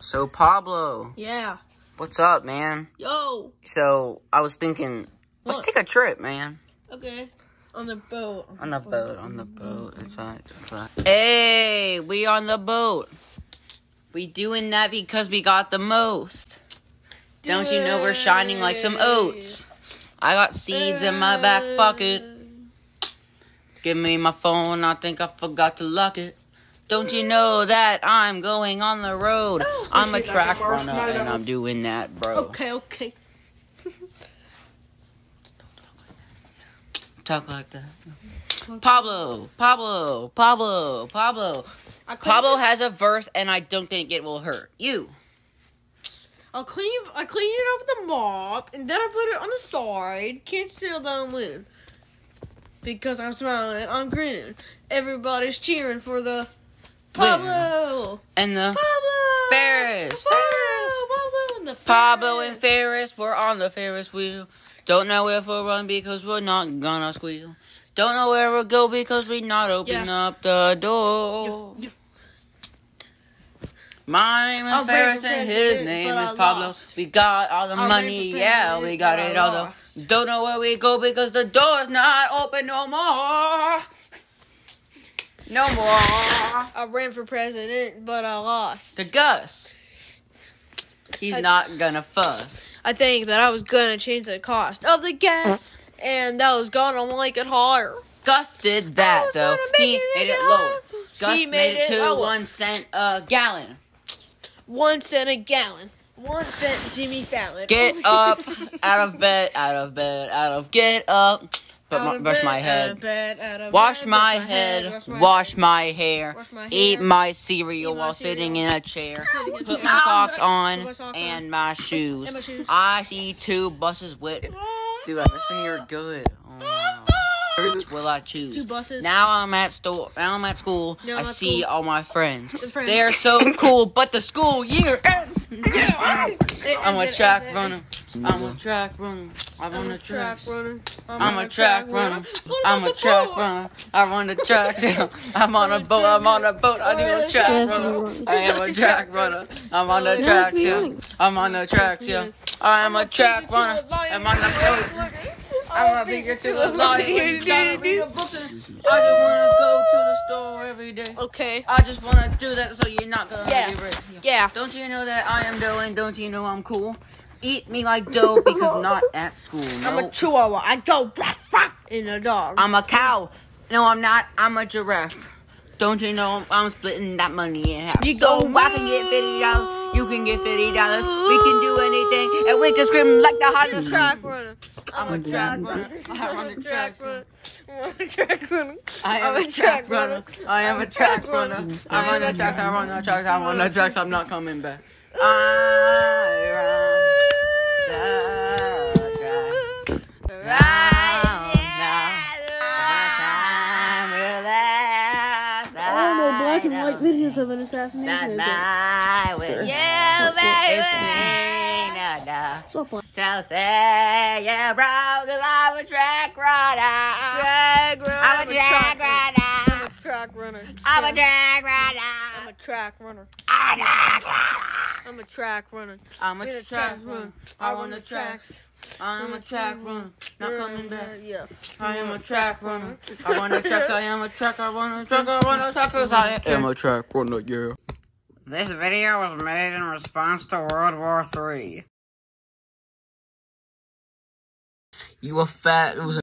So Pablo, Yeah. what's up, man? Yo. So I was thinking, let's What? take a trip, man. Okay. On the boat. On the boat, on the boat. It's like, it's. Hey, we on the boat. We doing that because we got the most. Don't you know we're shining like some oats? I got seeds in my back pocket. Give me my phone, I think I forgot to lock it. Don't you know that I'm going on the road? Oh, I'm a I track runner and. I'm doing that, bro. Okay, okay. Talk like that. Pablo, Pablo, Pablo, Pablo. Pablo has a verse and I don't think it will hurt. You. I'll clean. I clean it up with a mop, and then I put it on the side. Can't steal down win. Because I'm smiling, I'm grinning. Everybody's cheering for the Pablo. And the Pablo. Ferris, Pablo. Pablo and the Ferris. Pablo and Ferris. We're on the Ferris wheel. Don't know if we'll run because we're not gonna squeal. Don't know where we'll go because we not open Yeah. up the door. Yeah, yeah. My name is I'll Ferris and his name is Pablo. lost. We got all the I ran money, yeah, we got it all. Though. Don't know where we go because the door's not open no more. No more. I ran for president, but I lost. To Gus. He's I- not gonna fuss. I think that I was gonna change the cost of the gas, and that was gonna make it higher. Gus did that though. He it made it it lower. Gus He made, made it it to lower. one cent a gallon. One cent a gallon. One cent, Jimmy Fallon. Get up, out of bed, out of bed, out of get up. My, brush bed, my head. bed, Wash bed, my head, wash my wash my hair, Wash my eat hair. my cereal Eat my while sitting cereal. in a chair, Sitting in a put chair. my socks Put on my socks on. and my shoes. And my shoes. I see two buses with. Dude, I miss when you were good. Oh, will I choose? Two buses. Now I'm at store. Now I'm at school. Now I at see school. all my friends. The friends. They're so cool, but the school year ends. I'm a track runner. I'm a track runner. I'm the a track track. runner. I'm a track runner. I'm a track runner. I run the track. I'm on a boat. I'm on a boat. I do a track runner. I am a track runner. I'm on the track. Yeah. I'm on the tracks. Yeah. I am a track runner. I'm on the boat. I'm gonna take you to the lion. You gotta read a book. I just wanna go to the store every day. Okay. I just wanna do that so you're not gonna Yeah. be rich. Yeah. Don't you know that I am dough and don't you know I'm cool? Eat me like dough because not at school. I'm No. a chihuahua. I go in a dog. I'm a cow. No, I'm not. I'm a giraffe. Don't you know I'm splitting that money in half? You so go, I can get fifty dollars. You can get fifty dollars. We can do anything, and we can scream like the I'm hottest track runner. I'm a track runner. I I'm run a the track tracks. runner. I'm a track runner. I am a track runner. I am a track runner. I run the tracks. I run the tracks. I run the tracks. I'm not coming back. I run the tracks. Right. Oh no, black and white videos of an assassination. That attempt. night with you, What- what- baby. No, no. Stop say yeah, bro, cause I'm a track runner. Track runner. I'm a track runner. I'm a track runner. I'm a track I'm runner. a track runner. I'm a track runner. I'm a track runner. I'm a track runner. I run the tracks. I'm a track runner. Not coming back. Yeah. I am a track runner. I run the tracks. I am a track. I run the track. I run the track. 'cause I am a track runner. Yeah. This video was made in response to World War Three. You a fat loser.